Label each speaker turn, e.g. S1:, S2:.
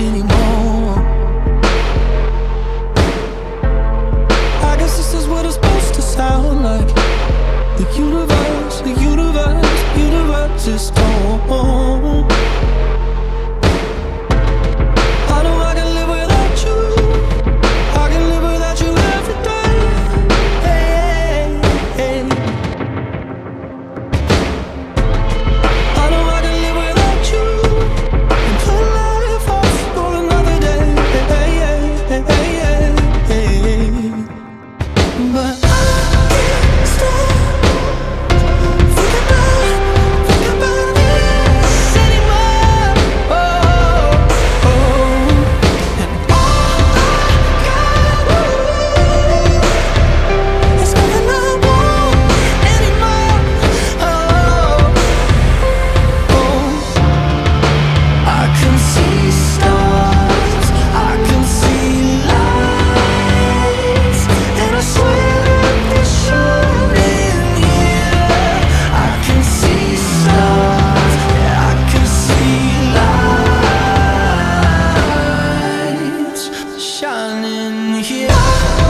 S1: anymore. I guess this is what it's supposed to sound like. The universe, the universe, universe is torn in here.